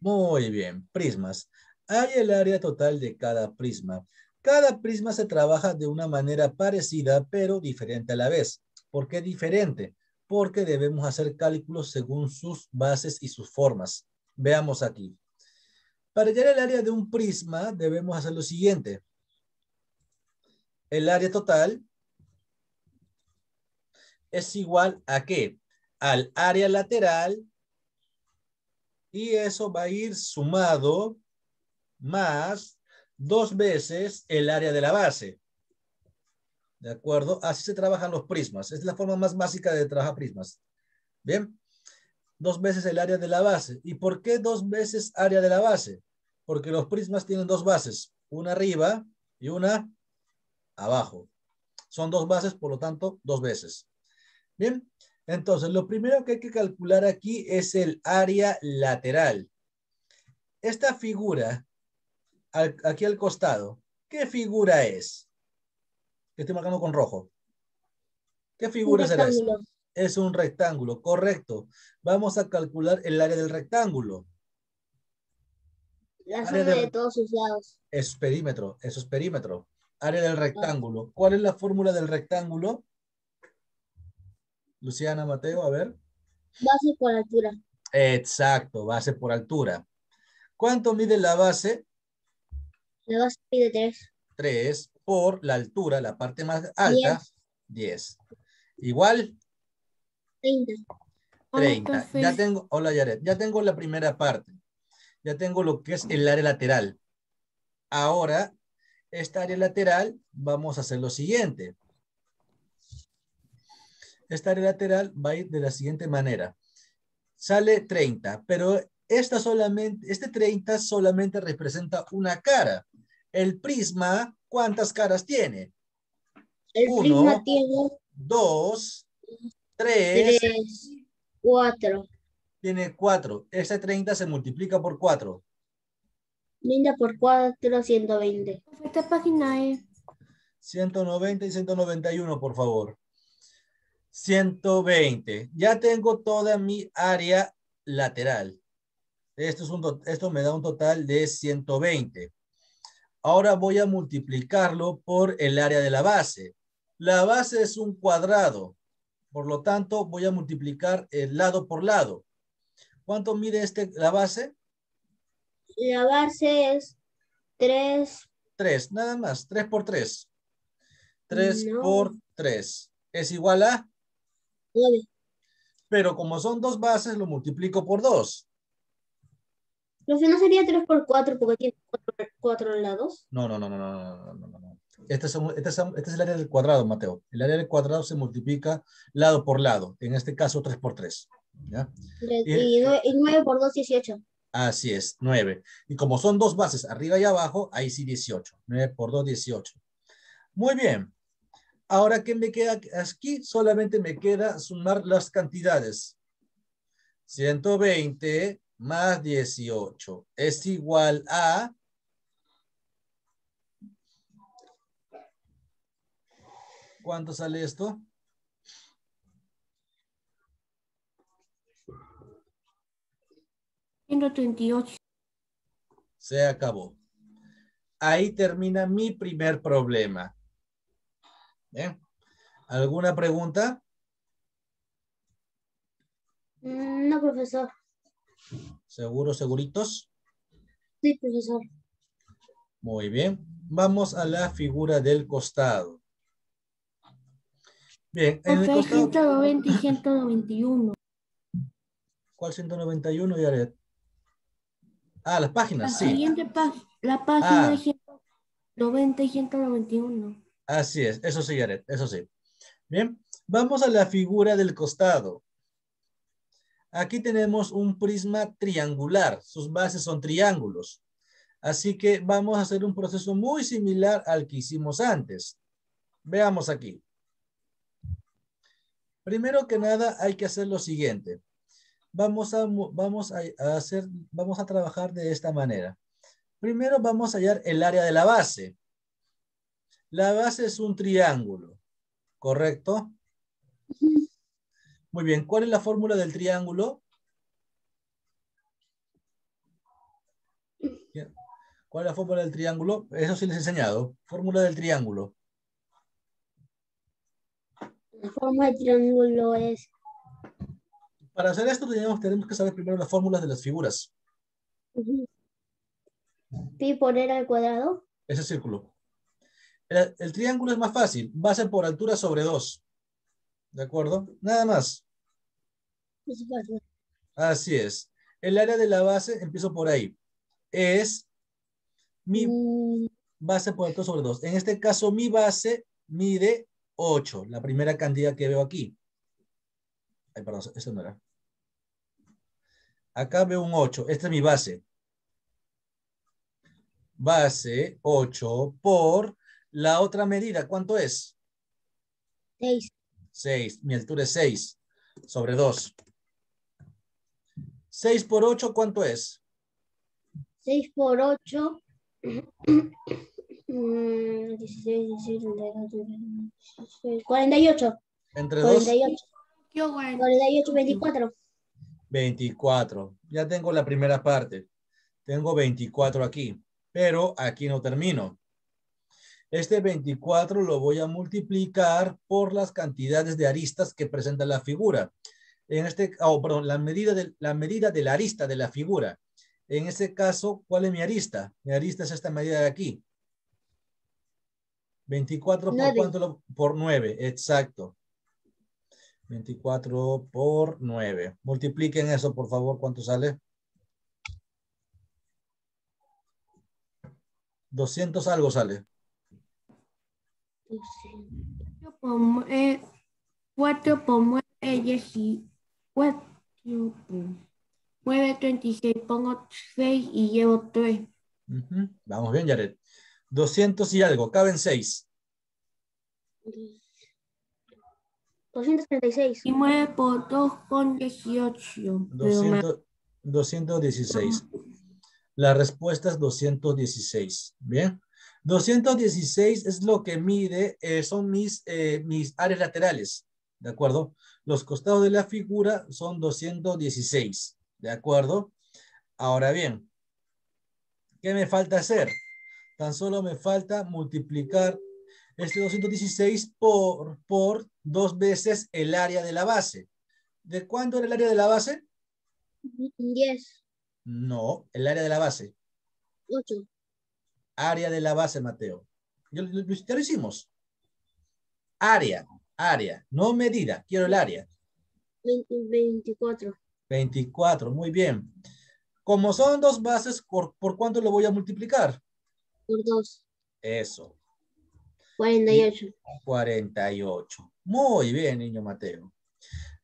Muy bien, prismas. Hay el área total de cada prisma. Cada prisma se trabaja de una manera parecida, pero diferente a la vez. ¿Por qué diferente? Porque debemos hacer cálculos según sus bases y sus formas. Veamos aquí. Para hallar el área de un prisma, debemos hacer lo siguiente. El área total es igual a qué? Al área lateral y eso va a ir sumado más dos veces el área de la base. ¿De acuerdo? Así se trabajan los prismas. Es la forma más básica de trabajar prismas. Bien. Dos veces el área de la base. ¿Y por qué dos veces área de la base? Porque los prismas tienen dos bases. Una arriba y una abajo. Son dos bases, por lo tanto, dos veces. Bien. Entonces, lo primero que hay que calcular aquí es el área lateral. Esta figura, aquí al costado, ¿qué figura es? estoy marcando con rojo. ¿Qué figura será esa? Es un rectángulo, correcto. Vamos a calcular el área del rectángulo. La suma de, todos sus lados. Es perímetro, eso es perímetro. Área del rectángulo. ¿Cuál es la fórmula del rectángulo? Luciana Mateo, a ver. Base por altura. Exacto, base por altura. ¿Cuánto mide la base? La base mide 3. 3 por la altura, la parte más alta, 10. Igual. 30. 30. Ya tengo, hola Yaret, ya tengo la primera parte. Ya tengo lo que es el área lateral. Ahora, esta área lateral, vamos a hacer lo siguiente. Esta área lateral va a ir de la siguiente manera. Sale 30, pero esta solamente, este 30 solamente representa una cara. El prisma, ¿cuántas caras tiene? El Uno, tiene dos, tres, cuatro. Tiene cuatro. Este 30 se multiplica por cuatro. 30 por 4, 120. Esta página es 190 y 191, por favor. 120. Ya tengo toda mi área lateral. Esto, es un, esto me da un total de 120. Ahora voy a multiplicarlo por el área de la base. La base es un cuadrado. Por lo tanto, voy a multiplicar el lado por lado. ¿Cuánto mide este, la base? La base es 3. 3, nada más. 3 por 3. 3 por 3. ¿Es igual a? Pero como son dos bases, lo multiplico por dos. ¿Lo no sería 3 por 4 porque tiene 4 lados? No, no, no, no, no, no, no, no. Este es, este, es, este es, el área del cuadrado, Mateo. El área del cuadrado se multiplica lado por lado. En este caso, 3 por 3. ¿ya? Y, 9 por 2, 18. Así es, 9. Y como son dos bases, arriba y abajo, ahí sí 18. 9 por 2, 18. Muy bien. Ahora, ¿qué me queda aquí? Solamente me queda sumar las cantidades. 120 más 18 es igual a... ¿Cuánto sale esto? ¿138? Se acabó. Ahí termina mi primer problema. ¿Bien? ¿Alguna pregunta? Mm, no, profesor. ¿Seguros, seguritos? Sí, profesor. Muy bien. Vamos a la figura del costado. Bien, en el costado... 190 y 191. ¿Cuál 191, Yaret? Ah, las páginas, la sí. Siguiente la página ah. 190 y 191. Así es, eso sí, Yaret, eso sí. Bien, vamos a la figura del costado. Aquí tenemos un prisma triangular. Sus bases son triángulos. Así que vamos a hacer un proceso muy similar al que hicimos antes. Veamos aquí. Primero que nada hay que hacer lo siguiente. Vamos a, vamos a, hacer, vamos a trabajar de esta manera. Primero vamos a hallar el área de la base. La base es un triángulo, ¿correcto? Muy bien, ¿cuál es la fórmula del triángulo? ¿Cuál es la fórmula del triángulo? Eso sí les he enseñado. Fórmula del triángulo. La forma del triángulo es Para hacer esto tenemos, tenemos que saber primero las fórmulas de las figuras. pi por r al cuadrado. Ese círculo. El, triángulo es más fácil. Base por altura sobre 2. ¿De acuerdo? Nada más. Así es. El área de la base, empiezo por ahí, es mi base por altura sobre 2. En este caso, mi base mide 8, la primera cantidad que veo aquí. Ay, perdón, esto no era. Acá veo un 8. Esta es mi base. Base 8 por la otra medida. ¿Cuánto es? seis. 6. Mi altura es 6 sobre 2. 6 por 8, ¿cuánto es? 6 por 8. 48. Entre 2, 48. Yo, güey. 48, 24. 24. Ya tengo la primera parte. Tengo 24 aquí, pero aquí no termino. Este 24 lo voy a multiplicar por las cantidades de aristas que presenta la figura. En este, oh, perdón, la medida, de, la medida de la arista de la figura. En este caso, ¿cuál es mi arista? Mi arista es esta medida de aquí. 24 por Nueve. cuánto? lo- por 9, exacto. 24 por 9. Multipliquen eso, por favor, ¿cuánto sale? 200 algo sale. Cuatro por nue- Cuatro por nueve es dieci- Cuatro por nueve, treinta y seis. Pongo seis y llevo tres. Vamos bien, Jared. 200 y algo, caben 6. 236. Y nueve por dos con dieciocho. 200, 216. La respuesta es 216. Bien. 216 es lo que mide, eh, son mis, eh, mis áreas laterales. ¿De acuerdo? Los costados de la figura son 216. ¿De acuerdo? Ahora bien, ¿qué me falta hacer? Tan solo me falta multiplicar este 216 por, por dos veces el área de la base. ¿De cuánto era el área de la base? 10. No, el área de la base. 8. Área de la base, Mateo. Yo- lo- lo- ya lo hicimos. Área, área, no medida, quiero el área. 24. 24, muy bien. Como son dos bases, ¿por, por cuánto lo voy a multiplicar? Por 2. Eso, 48. 48. Muy bien, niño Mateo.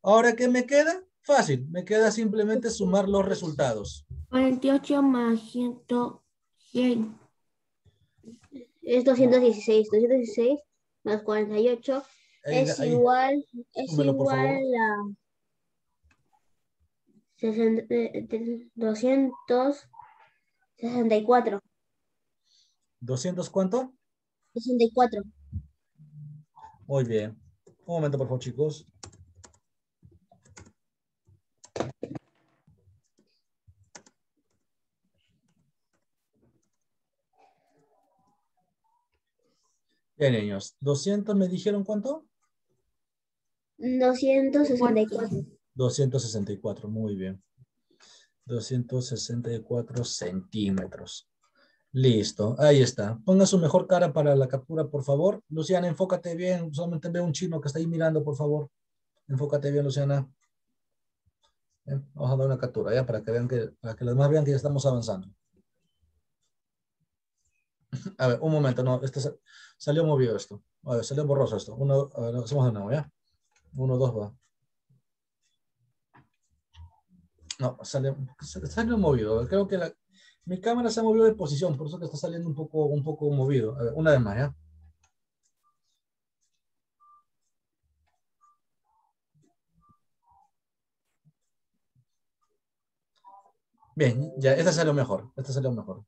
Ahora, ¿qué me queda? Fácil, me queda simplemente sumar los resultados. 48 más 100. Es 216. 216 más 48 Ahí- es ahí. igual, es Súmelo, por favor. igual a 60, eh, eh, 264. ¿200 cuánto? 64. Muy bien. Un momento, por favor, chicos. Niños. ¿200 me dijeron cuánto? 264. 264, muy bien. 264 centímetros. Listo, ahí está. Ponga su mejor cara para la captura, por favor. Luciana, enfócate bien. Solamente veo un chino que está ahí mirando, por favor. Enfócate bien, Luciana. Bien, Vamos a dar una captura, ya, para que vean que, para que los demás vean que ya estamos avanzando. A ver, un momento, no, sa- salió movido esto. A ver, salió borroso esto. Uno, a ver, hacemos de nuevo, ¿ya? Uno, dos, va. No, sale, sale movido. Creo que la, mi cámara se ha movido de posición, por eso que está saliendo un poco, un poco movido. A ver, una vez más, ¿ya? Bien, ya, esta salió mejor. Esta salió mejor.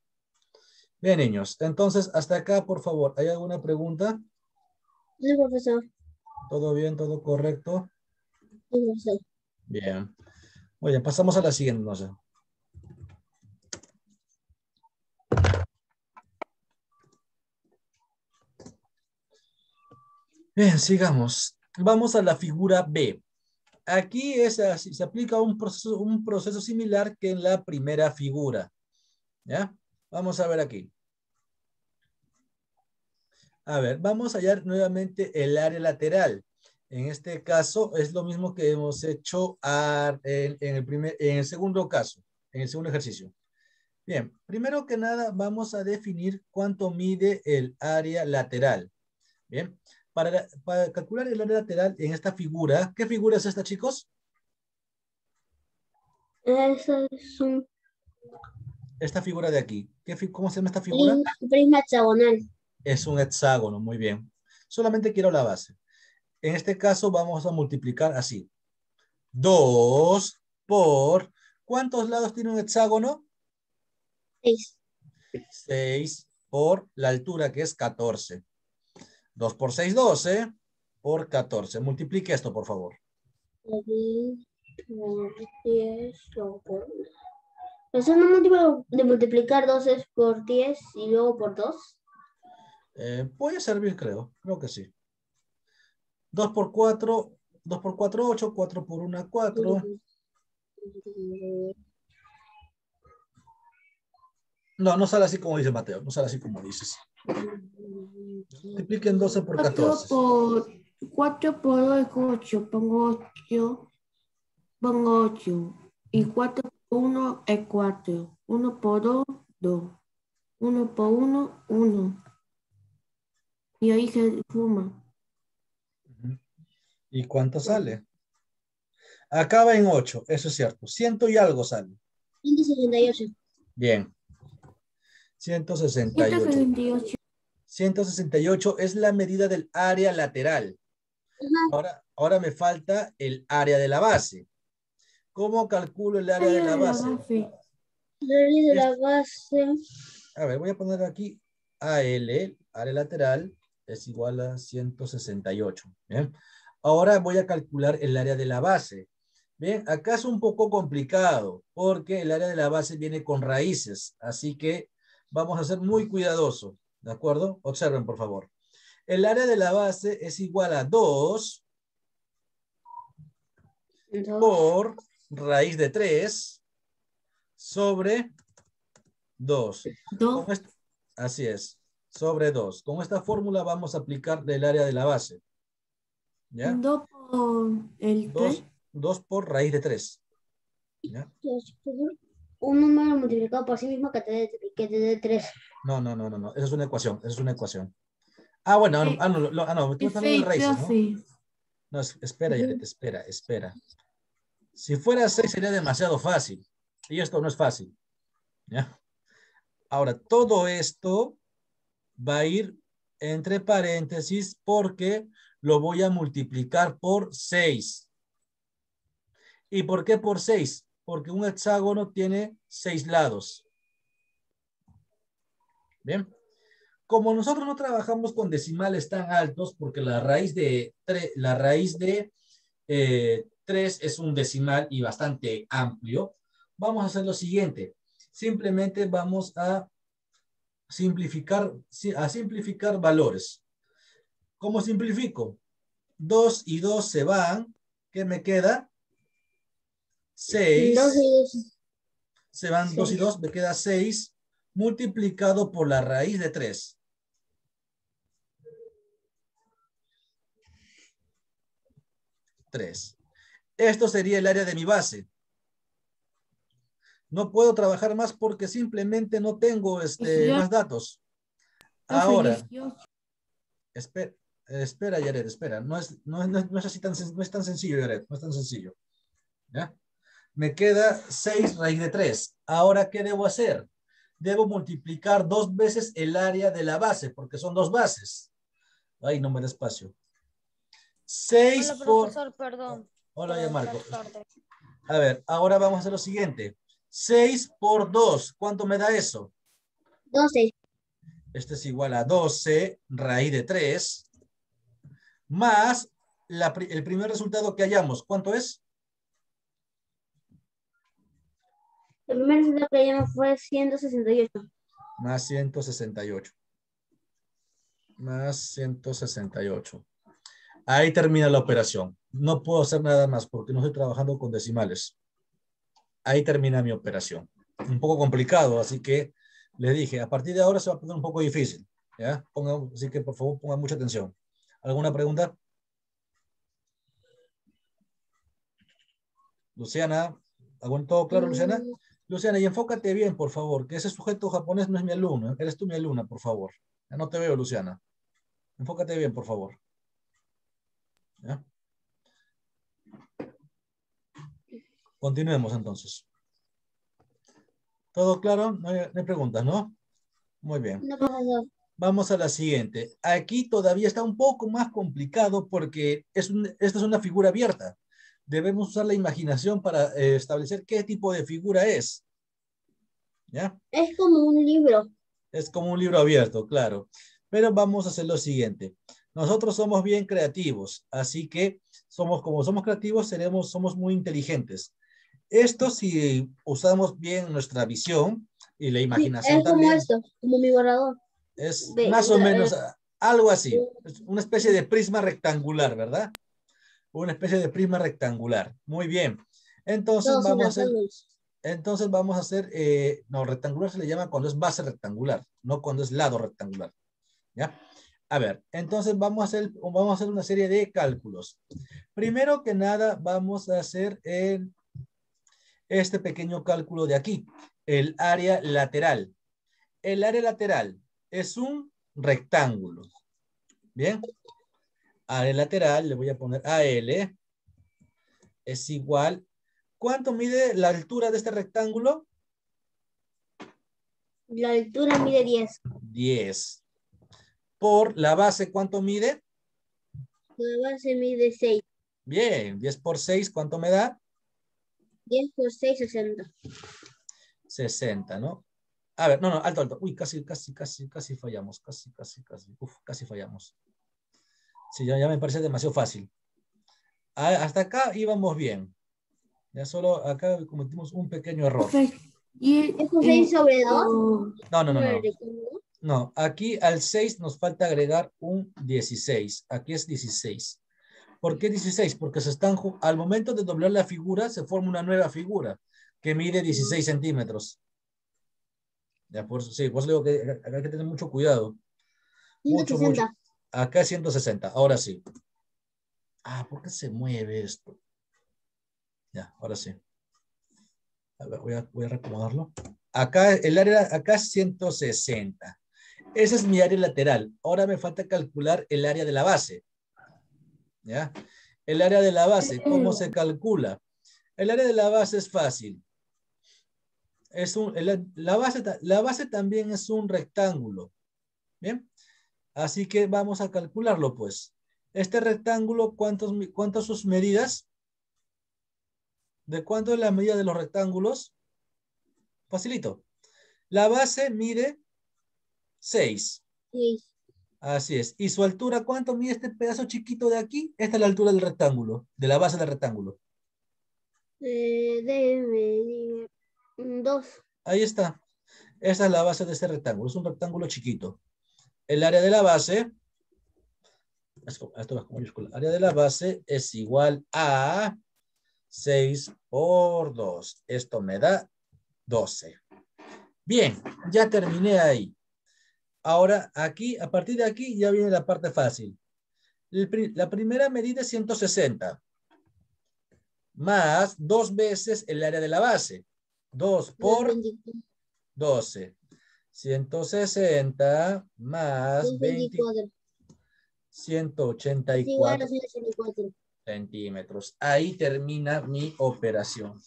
Bien, niños. Entonces, hasta acá, por favor. ¿Hay alguna pregunta? Sí, profesor. ¿Todo bien? ¿Todo correcto? Sí, profesor. Bien. Muy bien, pasamos a la siguiente, no sé. Bien, sigamos. Vamos a la figura B. Aquí es ah, así, se aplica un proceso, un proceso similar que en la primera figura. ¿Ya? Vamos a ver aquí. A ver, vamos a hallar nuevamente el área lateral. En este caso es lo mismo que hemos hecho en, el primer, en el segundo caso, en el segundo ejercicio. Bien, primero que nada vamos a definir cuánto mide el área lateral. Bien, para, calcular el área lateral en esta figura, ¿qué figura es esta, chicos? Esa es un... Esta figura de aquí. ¿Qué, ¿Cómo se llama esta figura? Un prisma hexagonal. Es un hexágono, muy bien. Solamente quiero la base. En este caso vamos a multiplicar así. 2 por... ¿Cuántos lados tiene un hexágono? 6. 6 por la altura que es 14. 2 por 6, 12 por 14. Multiplique esto, por favor. 10 por... ¿Eso no múltiplo de multiplicar 12 por 10 y luego por 2? Eh, puede servir, creo. Creo que sí. 2 por 4, 2 por 4, 8, 4 por 1, 4. No, no sale así como dice Mateo, no sale así como dices. Multipliquen 12 por 14. 4 por 2 es 8, pongo 8, pongo 8. Y 4 por 1 es 4. 1 por 2, 2. 1 por 1, 1. Y ahí se suma. ¿Y cuánto sale? Acaba en 8, eso es cierto. Ciento y algo sale. 168. Bien. 168. 168. es la medida del área lateral. Ahora, ahora me falta el área de la base. ¿Cómo calculo el área de la base? El área de la base. A ver, voy a poner aquí AL, área lateral, es igual a 168. Ahora voy a calcular el área de la base. Bien, acá es un poco complicado porque el área de la base viene con raíces, así que vamos a ser muy cuidadosos, ¿de acuerdo? Observen, por favor. El área de la base es igual a 2 por raíz de 3 sobre 2. Así es, sobre 2. Con esta fórmula vamos a aplicar el área de la base. ¿Ya? 2 por el 3. 2 por raíz de 3. ¿Ya? un número multiplicado por sí mismo que te dé, que te dé 3. No, no, no, no, no. Esa es una ecuación. Esa es una ecuación. Ah, bueno, ah, ah, no, ah, no, tú estás hablando de raíces, ¿no? No, espera, Yaret, espera, espera. Si fuera 6 sería demasiado fácil. Y esto no es fácil. Ahora, todo esto va a ir entre paréntesis porque lo voy a multiplicar por 6. ¿Y por qué por 6? porque un hexágono tiene seis lados. Bien. Como nosotros no trabajamos con decimales tan altos, porque la raíz de, la raíz de 3 eh, es un decimal y bastante amplio, vamos a hacer lo siguiente. Simplemente vamos a simplificar, a simplificar valores. ¿Cómo simplifico? 2 y 2 se van. ¿Qué me queda? 6. Se van 2 y 2, me queda 6 multiplicado por la raíz de 3. Tres. Esto sería el área de mi base. No puedo trabajar más porque simplemente no tengo este, más datos. Ahora, espera, espera, Yaret, espera. No es, no, no es así tan, no es tan sencillo, Yaret, no es tan sencillo. ¿Ya? Me queda 6 raíz de 3. Ahora, ¿qué debo hacer? Debo multiplicar dos veces el área de la base, porque son dos bases. Ay, no me da espacio. 6 Hola, profesor, perdón. Hola, ya Marco. A ver, ahora vamos a hacer lo siguiente. 6 por 2, ¿cuánto me da eso? 12. Este es igual a 12 raíz de 3 más el primer resultado que hallamos. ¿Cuánto es? El primer resultado que llamó fue 168. Más 168. Más 168. Ahí termina la operación. No puedo hacer nada más porque no estoy trabajando con decimales. Ahí termina mi operación. Un poco complicado, así que les dije, a partir de ahora se va a poner un poco difícil. ¿ya? así que por favor pongan mucha atención. ¿Alguna pregunta? Luciana, ¿todo claro, Luciana? Mm. Luciana, y enfócate bien, por favor, que ese sujeto japonés no es mi alumno, eres tú mi alumna, por favor. Ya no te veo, Luciana. Enfócate bien, por favor. ¿Ya? Continuemos entonces. ¿Todo claro? No hay, preguntas, ¿no? Muy bien. No. Vamos a la siguiente. Aquí todavía está un poco más complicado porque es esta es una figura abierta debemos usar la imaginación para eh, establecer qué tipo de figura es. ¿Ya? Es como un libro. Es como un libro abierto, claro. Pero vamos a hacer lo siguiente. Nosotros somos bien creativos, así que somos como somos creativos, seremos, somos muy inteligentes. Esto si usamos bien nuestra visión y la imaginación es como esto, como mi borrador. Es más o menos algo así, una especie de prisma rectangular, ¿verdad? una especie de prisma rectangular. Muy bien. Entonces vamos a hacer, entonces vamos a hacer, eh, no, rectangular se le llama cuando es base rectangular, no cuando es lado rectangular. ¿Ya? A ver, entonces vamos a hacer, vamos a hacer una serie de cálculos. Primero que nada, vamos a hacer el, este pequeño cálculo de aquí, el área lateral. El área lateral es un rectángulo. Bien, área lateral, le voy a poner AL, es igual. ¿Cuánto mide la altura de este rectángulo? La altura mide 10. 10. Por la base, ¿cuánto mide? La base mide 6. Bien, 10 por 6, ¿cuánto me da? 10 por 6, 60. 60, ¿no? A ver, no, no, alto, alto. Uy, casi, casi, casi, casi fallamos. Casi, casi, casi. Uf, casi fallamos. Sí, ya, ya me parece demasiado fácil. Ah, hasta acá íbamos bien. Ya solo acá cometimos un pequeño error. ¿Y ¿Esto 6 sobre 2? No, no, no, no. No, aquí al 6 nos falta agregar un 16. Aquí es 16. ¿Por qué 16? Porque se están, al momento de doblar la figura, se forma una nueva figura que mide 16 centímetros. Ya, por sí, pues digo que hay que tener mucho cuidado. Mucho, mucho. Acá es 160, ahora sí. Ah, ¿por qué se mueve esto? Ya, ahora sí. A ver, voy a, voy a reacomodarlo. Acá, el área, acá es 160. Ese es mi área lateral. Ahora me falta calcular el área de la base. ¿Ya? El área de la base, ¿cómo se calcula? El área de la base es fácil. Es un, la, base, la base también es un rectángulo. ¿Bien? Así que vamos a calcularlo, pues. Este rectángulo, ¿cuántos, ¿cuántas sus medidas? ¿De cuánto es la medida de los rectángulos? Facilito. La base mide 6. Así es. ¿Y su altura cuánto mide este pedazo chiquito de aquí? Esta es la altura del rectángulo, de la base del rectángulo. Eh, debe medir 2. Ahí está. Esa es la base de este rectángulo. Es un rectángulo chiquito el área de la base, esto es mayúscula, área de la base es igual a 6 por 2. Esto me da 12. Bien, ya terminé ahí. Ahora, aquí, a partir de aquí, ya viene la parte fácil. La primera medida es 160. Más dos veces el área de la base. 2 por 12. 160 más 20, 184 centímetros. Ahí termina mi operación.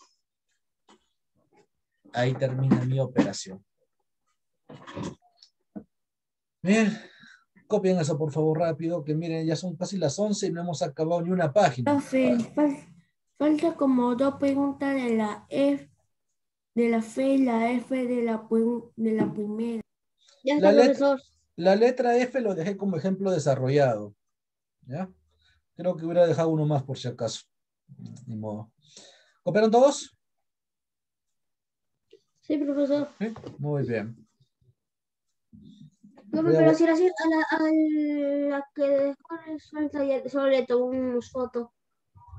Ahí termina mi operación. Bien, copien eso por favor rápido, que miren, ya son casi las 11 y no hemos acabado ni una página. falta como dos preguntas de la F de la F y la F de la, de la primera. Ya está, la, letra, la letra F lo dejé como ejemplo desarrollado. ¿Ya? Creo que hubiera dejado uno más por si acaso. Ni modo. ¿Copiaron todos? Sí, profesor. Muy bien. No, pero si la, a la, a la que dejó resuelta ya solo le tomamos foto.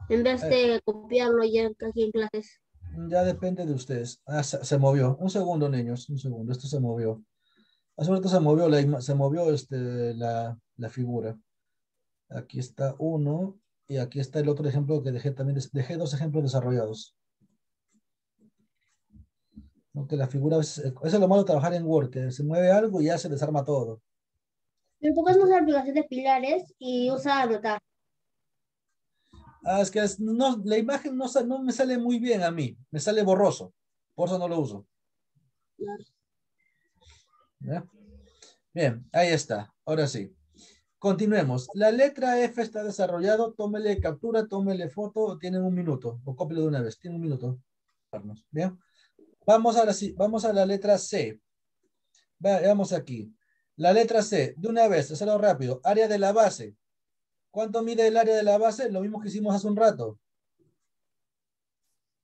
En vez Eh. de copiarlo ya aquí en clases. Ya depende de ustedes. Ah, se, se movió. Un segundo, niños. Un segundo. Esto se movió. Hace un rato se movió, la, se movió este, la, la figura. Aquí está uno. Y aquí está el otro ejemplo que dejé también. Dejé dos ejemplos desarrollados. No, que la figura, veces- eso es lo malo de trabajar en Word, que se mueve algo y ya se desarma todo. La aplicación de pilares y usa anotar. Ah, es que es- no, la imagen no, no me sale muy bien a mí. Me sale borroso. Por eso no lo uso. ¿Ya? Bien, ahí está. Ahora sí. Continuemos. La letra F está desarrollado. Tómele captura, tómele foto. Tienen un minuto. O cópielo de una vez. Tienen un minuto. Bien. Vamos a la, vamos a la letra C. Veamos aquí. La letra C. De una vez, hacerlo rápido. Área de la base. ¿Cuánto mide el área de la base? Lo mismo que hicimos hace un rato.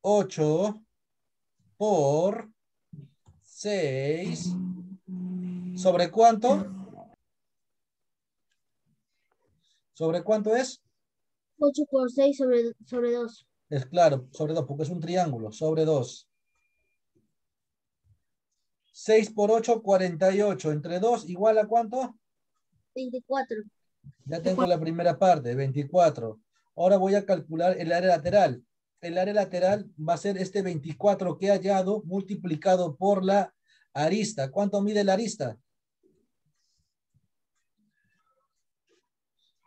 8 por 6 ¿Sobre cuánto? ¿Sobre cuánto es? 8 por 6 sobre, sobre 2. Es claro, sobre 2, porque es un triángulo, sobre 2. 6 por 8, 48. Entre 2, igual a cuánto? 24. Ya tengo la primera parte, 24. Ahora voy a calcular el área lateral. El área lateral va a ser este 24 que he hallado multiplicado por la arista. ¿Cuánto mide la arista?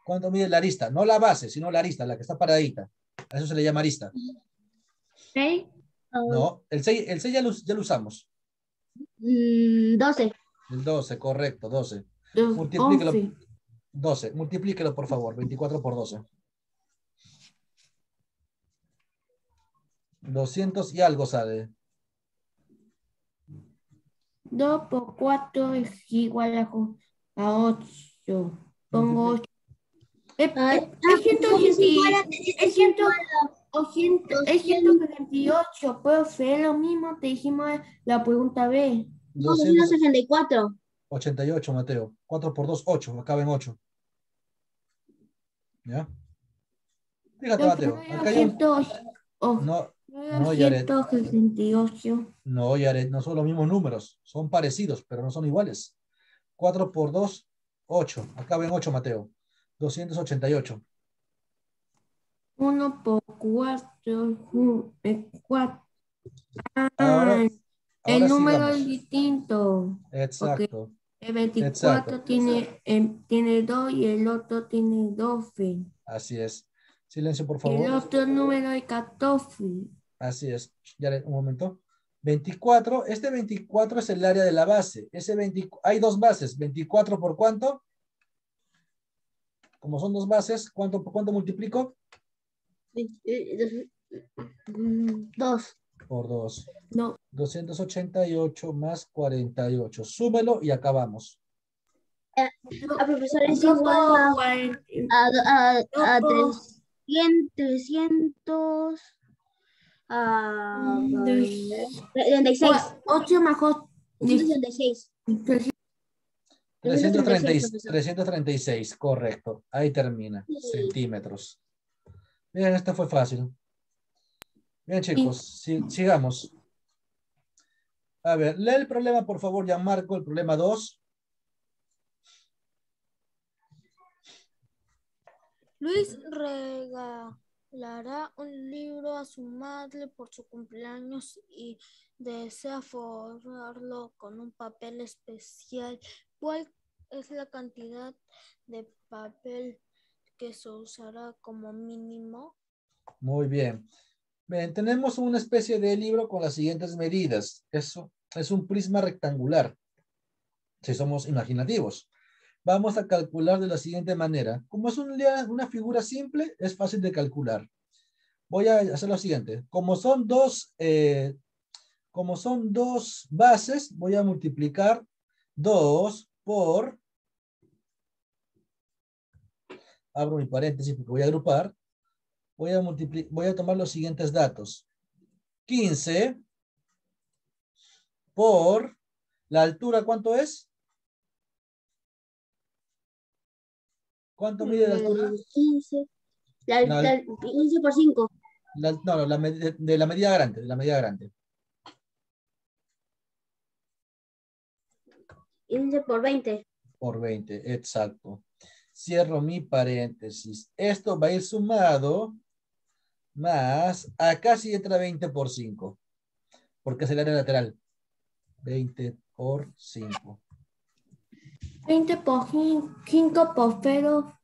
¿Cuánto mide la arista? No la base, sino la arista, la que está paradita. A eso se le llama arista. ¿Seis? No, el 6, el 6 ya, lo, ya lo usamos. Mm, 12. El 12, correcto, 12. Dos, Multiplícalo. once. 12, multiplíquelo por favor, 24 por 12. 200 y algo sale. Dos por cuatro es igual a, jo- a ocho. Pongo ocho. Es, Ay, es, es ciento ochenta y- es ciento- o ciento- es Doscientos. 178, profe, es lo mismo te dijimos la pregunta B. 264. 288, Mateo. 4 por 2, 8. Acaba en 8. ¿Ya? Fíjate, Mateo. Acá hay un... Oh, No, no, no, Yaret. 168. no, Yaret, no son los mismos números. Son parecidos, pero no son iguales. 4 por 2, 8. Acaba en 8, Mateo. 288. 1 por 4 es 4. Ahora- el Ahora número sigamos. es distinto. Exacto. El 24 Exacto. tiene, em, tiene 2 y el otro tiene 12. Así es. Silencio, por Y el favor. otro número es 14. Así es. Ya le- un momento. 24. Este 24 es el área de la base. Ese 20, hay dos bases. 24 por cuánto? Como son dos bases, ¿cuánto por cuánto multiplico? 2. Por 2. No, 288 más 48. Súmelo y acabamos. A profesor es igual a, a, a, a no puedo- 300, 300 a Mm, 36. 8 más 8. 366. 336, 336, correcto. Ahí termina. Centímetros. Bien, esta fue fácil. Bien, chicos, si- sigamos. A ver, lee el problema, por favor, ya Marco, el problema 2. Luis regalará un libro a su madre por su cumpleaños y desea forrarlo con un papel especial. ¿Cuál es la cantidad de papel que se usará como mínimo? Muy bien. Bien, tenemos una especie de libro con las siguientes medidas. Eso es un prisma rectangular, si somos imaginativos. Vamos a calcular de la siguiente manera. Como es una figura simple, es fácil de calcular. Voy a hacer lo siguiente. Como son dos, eh, como son dos bases, voy a multiplicar 2 por, abro mi paréntesis porque voy a agrupar, voy a, voy a tomar los siguientes datos. 15 por la altura, ¿cuánto es? ¿Cuánto mide la altura? Mm, 15. La, la- 15 por 5. La- no, no, la de, de la medida grande, de la medida grande. 15 por 20. Por 20, exacto. Cierro mi paréntesis. Esto va a ir sumado más, acá sí entra 20 por 5, porque es el área lateral. 20 por 5. 20 por 5 por 0.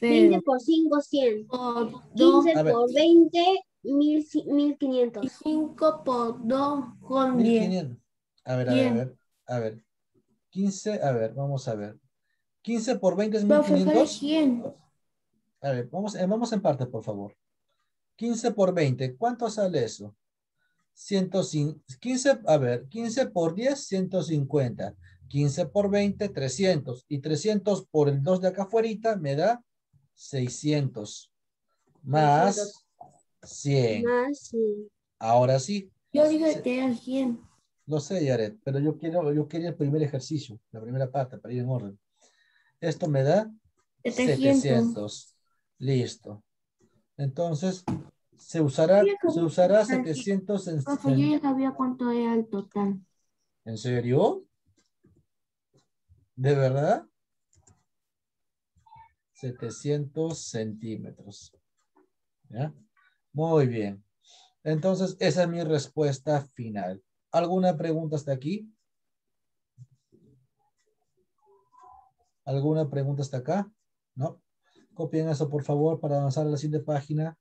20 0. por 5, 100. Por 2 15 A ver. por 20, 1000 1500. y 5 por 2 con 10. 1500. A ver, a ver, a Bien. ver. A ver. 15, a ver, vamos a ver. 15 por 20 es Profe, sale 1500. 100. A ver, vamos, eh, vamos en parte, por favor. 15 por 20, ¿cuánto sale eso? 105, 15, a ver, 15 por 10, 150. 15 por 20, 300. Y 300 por el 2 de acá afuera me da 600. Más 100. Más, sí. Ahora sí, Yo Sí. que era 100. lo sé, Yaret, pero yo quiero, yo quería el primer ejercicio, la primera parte, para ir en orden. Esto me da 700. 700. Listo. Entonces, se usará, se usará está aquí. 700 en, Profe, yo ya sabía cuánto era el total. ¿En serio? ¿De verdad? 700 centímetros. ¿Ya? Muy bien. Entonces, esa es mi respuesta final. ¿Alguna pregunta hasta aquí? ¿Alguna pregunta hasta acá? ¿No? Copien eso, por favor, para avanzar a la siguiente página.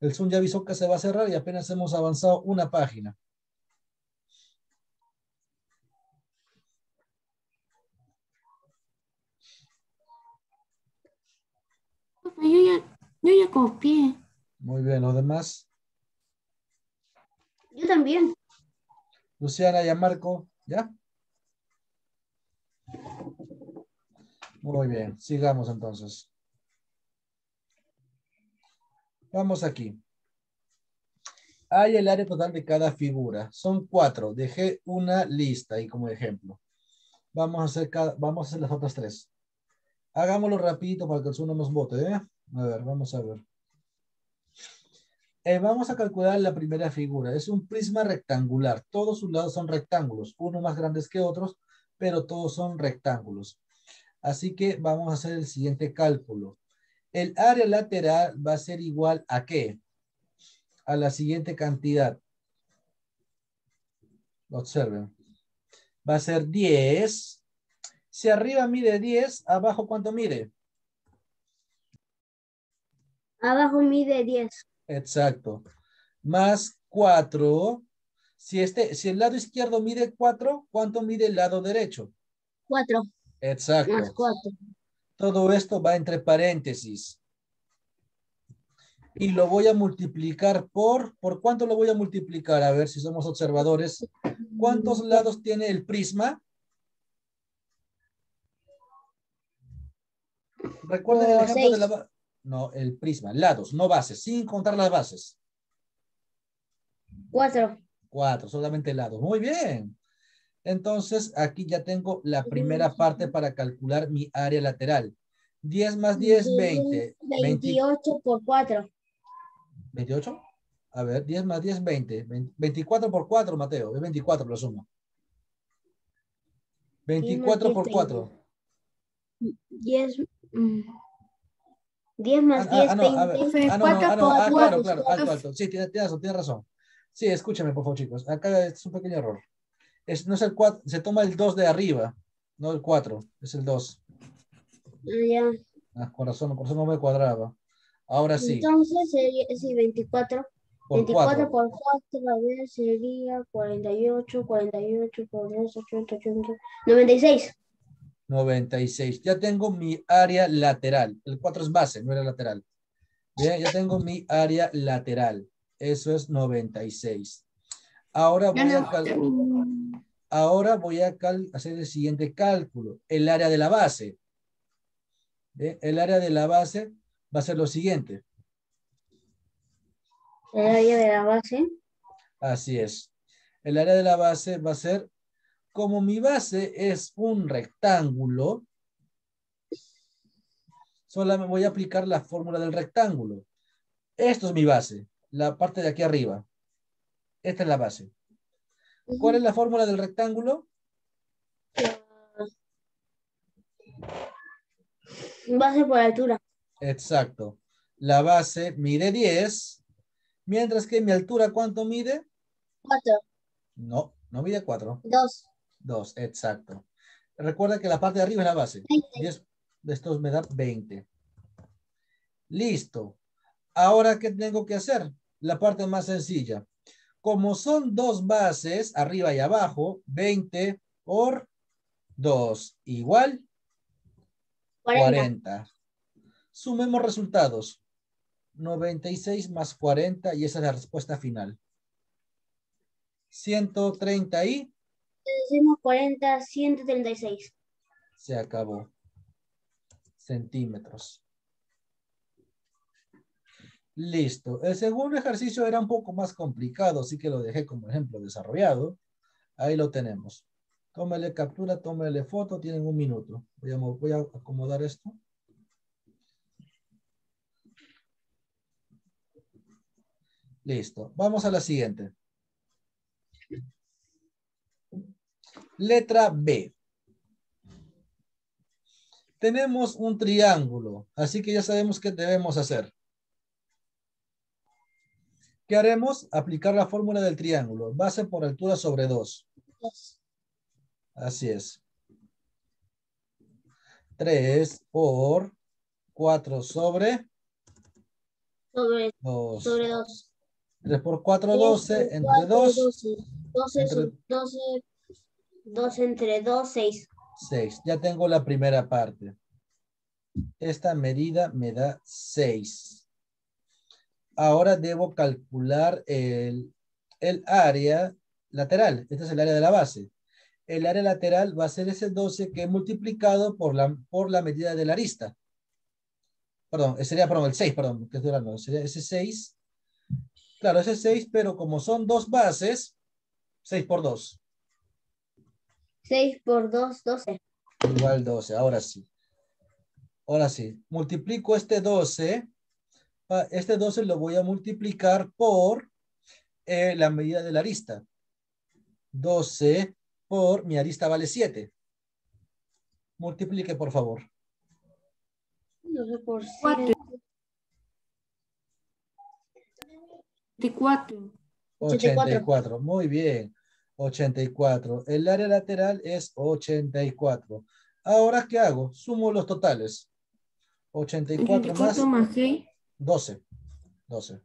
El Zoom ya avisó que se va a cerrar y apenas hemos avanzado una página. Yo ya, yo ya copié. Muy bien, los demás. Yo también. Luciana y Marco, ¿ya? Muy bien, sigamos entonces. Vamos aquí. Hay el área total de cada figura. Son cuatro. Dejé una lista ahí como ejemplo. Vamos a hacer, cada, vamos a hacer las otras tres. Hagámoslo rapidito para que el no nos vote. ¿eh? A ver, vamos a ver. Eh, vamos a calcular la primera figura. Es un prisma rectangular. Todos sus lados son rectángulos. Uno más grandes que otros, pero todos son rectángulos. Así que vamos a hacer el siguiente cálculo. El área lateral va a ser igual a qué? A la siguiente cantidad. Observen. Va a ser 10. Si arriba mide 10, abajo ¿cuánto mide? Abajo mide 10. Exacto. Más 4. Si, este, si el lado izquierdo mide 4, ¿cuánto mide el lado derecho? 4 Exacto. más 4. Todo esto va entre paréntesis. Y lo voy a multiplicar por, ¿por cuánto lo voy a multiplicar? A ver si somos observadores. ¿Cuántos lados tiene el prisma? Recuerden el ejemplo de la... No, el prisma, lados, no bases, sin contar las bases. 4. Cuatro, solamente lados. Muy bien. Entonces, aquí ya tengo la primera parte para calcular mi área lateral. 10 más 10, 20. 20 28 por 4. 28. A ver, 10 más 10, 20. 20 24 por 4, Mateo. Es 24 lo sumo. 24 por 4. 10, mm, 10 más Ah, 10, ah, no, a ver. 20. Ah, no, no, ah, no, ah, por claro, cuatro, claro. Alto, alto. Sí, tienes, tienes razón, tienes razón. Sí, escúchame, por favor, chicos. Acá es un pequeño error. Es, no es el 4, se toma el 2 de arriba, no el 4, es el 2. Ah, ya. Ah, corazón, por eso no me cuadraba. Ahora sí, Entonces sería sí, 24. por 4. 24 por 4 a ver, sería 48, 48 por 2, 80, 80, 96. 96. Ya tengo mi área lateral. El 4 es base, no era lateral. Bien, ya tengo mi área lateral. Eso es 96. Ahora voy a, no cal- terminé. Ahora voy a hacer el siguiente cálculo. El área de la base. El área de la base va a ser lo siguiente. El área de la base. Así es. El área de la base va a ser, como mi base es un rectángulo, Solamente voy a aplicar la fórmula del rectángulo. Esto es mi base, la parte de aquí arriba. Esta es la base. ¿Cuál es la fórmula del rectángulo? Base por altura. Exacto. La base mide 10, mientras que mi altura, ¿cuánto mide? 4, No, no mide 4. 2, 2, exacto. Recuerda que la parte de arriba es la base. 10 de estos me da 20. Listo. Ahora, ¿qué tengo que hacer? La parte más sencilla. Como son dos bases, arriba y abajo, 20 por 2, igual 40. 40. Sumemos resultados. 96 más 40 y esa es la respuesta final. 130 y 40, 136. se acabó. Centímetros. Listo. El segundo ejercicio era un poco más complicado, así que lo dejé como ejemplo desarrollado. Ahí lo tenemos. Tómele captura, tómele foto, tienen un minuto. Voy a, voy a acomodar esto. Listo. Vamos a la siguiente. Letra B. Tenemos un triángulo, así que ya sabemos qué debemos hacer. ¿Qué haremos? Aplicar la fórmula del triángulo. Base por altura sobre 2. Así es. 3 por 4 sobre Sobre, 2. sobre 2. 3 por 4, 12. Entre 2, 12. 12, Entre- 12, 12 entre 2, 6. 6. Ya tengo la primera parte. Esta medida me da 6. Ahora debo calcular el, el área lateral. Este es el área de la base. El área lateral va a ser ese 12 que he multiplicado por la, por la medida de la arista. Perdón, ese sería perdón, el 6, perdón, que estoy hablando. Sería ese 6. Claro, ese 6, pero como son dos bases, 6 por 2. 6 por 2, 12. Igual 12, ahora sí. Ahora sí, multiplico este 12. Pa- Este 12 lo voy a multiplicar por eh, la medida de la arista. 12 por mi arista vale 7. Multiplique, por favor. 12 por Cuatro. 7. 24. 84. Muy bien. 84. El área lateral es 84. Ahora, ¿qué hago? Sumo los totales. 84 más 84 más 6. 12. 12.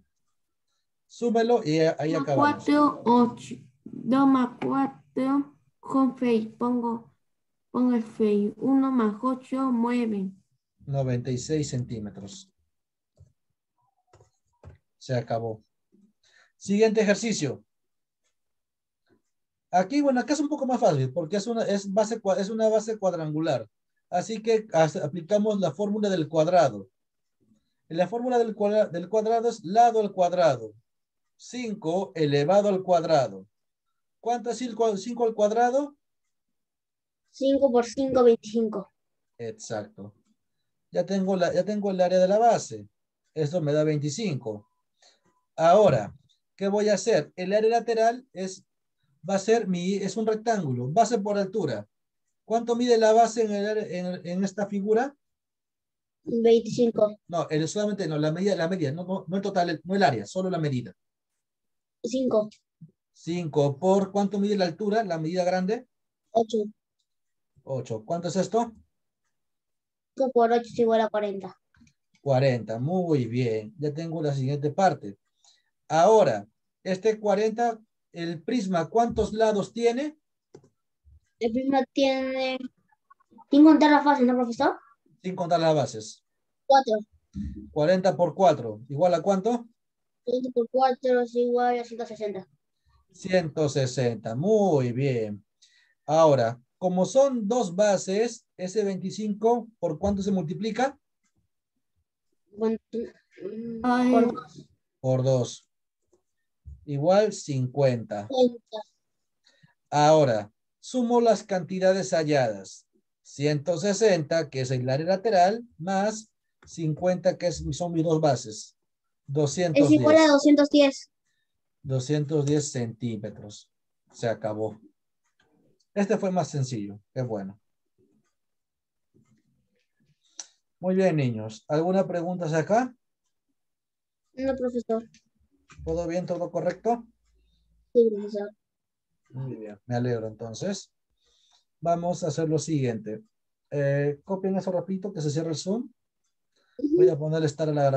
Súmelo y ahí Más acabamos. 4, 8. 2 más 4, con 6. Pongo, pongo el 6. 1 más 8, 9. 96 centímetros. Se acabó. Siguiente ejercicio. Aquí, bueno, acá es un poco más fácil porque es una, es base, es una base cuadrangular. Así que aplicamos la fórmula del cuadrado. La fórmula del, cuadra- del cuadrado es lado al cuadrado. 5 elevado al cuadrado. ¿Cuánto es 5 al cuadrado? 5 por 5, 25. Exacto. Ya tengo, la, ya tengo el área de la base. Esto me da 25. Ahora, ¿qué voy a hacer? El área lateral es, va a ser mi, es un rectángulo, base por altura. ¿Cuánto mide la base en, el área- en, en esta figura? 25. No, el, solamente no, la medida, la medida, no, no, no el total, no el área, solo la medida. 5. 5 por, ¿cuánto mide la altura? La medida grande, 8. 8. ¿Cuánto es esto? 5 por 8 es igual a 40. 40, muy bien. Ya tengo la siguiente parte. Ahora, este 40, el prisma, ¿cuántos lados tiene? El prisma tiene. ¿Sin contar las fases, no, profesor? Sin contar las bases. 4. 40 por 4, ¿igual a cuánto? 20 por 4 es igual a 160. 160, muy bien. Ahora, como son dos bases, ese 25, ¿por cuánto se multiplica? Por 2. Por 2. Igual 50. 30. Ahora, sumo las cantidades halladas. 160, que es el área lateral, más 50, que es- son mis dos bases. Es 210. igual a 210. 210 centímetros. Se acabó. Este fue más sencillo. Qué bueno. Muy bien, niños. ¿Alguna pregunta hacia acá? No, profesor. ¿Todo bien? ¿Todo correcto? Sí, profesor. Muy bien. Me alegro entonces. Vamos a hacer lo siguiente. Eh, copien eso rapidito que se cierre el Zoom. Voy a poner estar a la grabación.